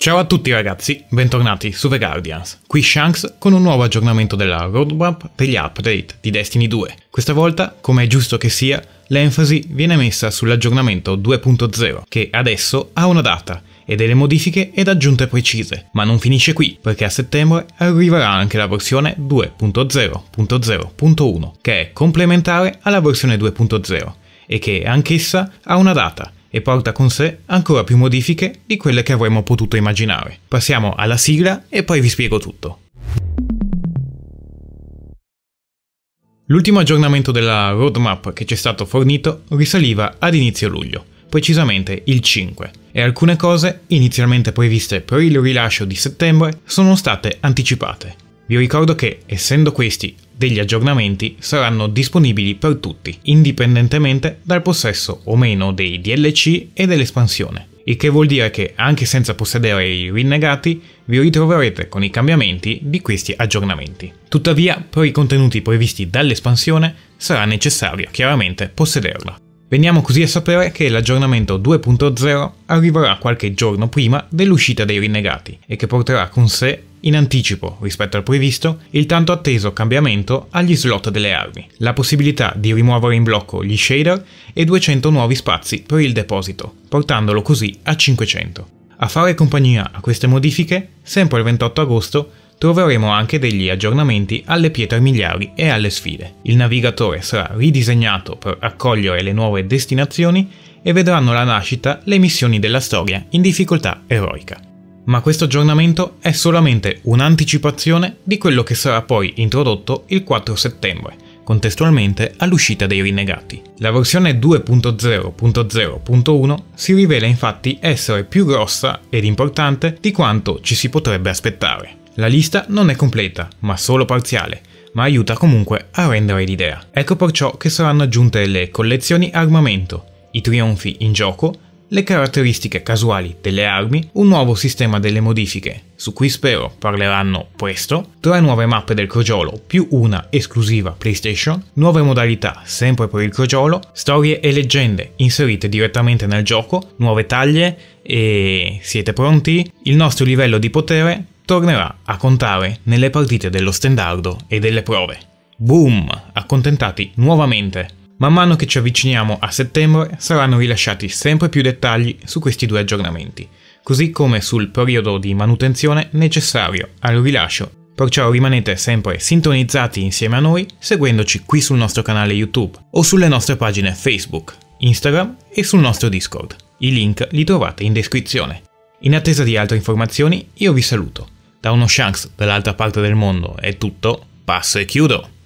Ciao a tutti ragazzi, bentornati su The Guardians. Qui Shanks con un nuovo aggiornamento della roadmap degli update di Destiny 2. Questa volta, come è giusto che sia, l'enfasi viene messa sull'aggiornamento 2.0, che adesso ha una data e delle modifiche ed aggiunte precise. Ma non finisce qui, perché a settembre arriverà anche la versione 2.0.0.1, che è complementare alla versione 2.0 e che anch'essa ha una data e porta con sé ancora più modifiche di quelle che avremmo potuto immaginare. Passiamo alla sigla e poi vi spiego tutto. L'ultimo aggiornamento della roadmap che ci è stato fornito risaliva ad inizio luglio, precisamente il 5, e alcune cose inizialmente previste per il rilascio di settembre sono state anticipate. Vi ricordo che, essendo questi degli aggiornamenti, saranno disponibili per tutti, indipendentemente dal possesso o meno dei DLC e dell'espansione, il che vuol dire che anche senza possedere i rinnegati vi ritroverete con i cambiamenti di questi aggiornamenti. Tuttavia, per i contenuti previsti dall'espansione sarà necessario chiaramente possederla. Veniamo così a sapere che l'aggiornamento 2.0 arriverà qualche giorno prima dell'uscita dei rinnegati e che porterà con sé in anticipo rispetto al previsto il tanto atteso cambiamento agli slot delle armi, la possibilità di rimuovere in blocco gli shader e 200 nuovi spazi per il deposito, portandolo così a 500. A fare compagnia a queste modifiche, sempre il 28 agosto, troveremo anche degli aggiornamenti alle pietre miliari e alle sfide. Il navigatore sarà ridisegnato per accogliere le nuove destinazioni e vedranno la nascita le missioni della storia in difficoltà eroica ma questo aggiornamento è solamente un'anticipazione di quello che sarà poi introdotto il 4 settembre, contestualmente all'uscita dei rinnegati. La versione 2.0.0.1 si rivela infatti essere più grossa ed importante di quanto ci si potrebbe aspettare. La lista non è completa, ma solo parziale, ma aiuta comunque a rendere l'idea. Ecco perciò che saranno aggiunte le collezioni armamento, i trionfi in gioco, le caratteristiche casuali delle armi, un nuovo sistema delle modifiche, su cui spero parleranno presto, tre nuove mappe del crogiolo più una esclusiva PlayStation, nuove modalità sempre per il crogiolo, storie e leggende inserite direttamente nel gioco, nuove taglie e siete pronti? Il nostro livello di potere tornerà a contare nelle partite dello stendardo e delle prove. Boom! Accontentati nuovamente Man mano che ci avviciniamo a settembre saranno rilasciati sempre più dettagli su questi due aggiornamenti, così come sul periodo di manutenzione necessario al rilascio. Perciò rimanete sempre sintonizzati insieme a noi seguendoci qui sul nostro canale YouTube o sulle nostre pagine Facebook, Instagram e sul nostro Discord. I link li trovate in descrizione. In attesa di altre informazioni io vi saluto. Da uno Shanks dall'altra parte del mondo è tutto, passo e chiudo!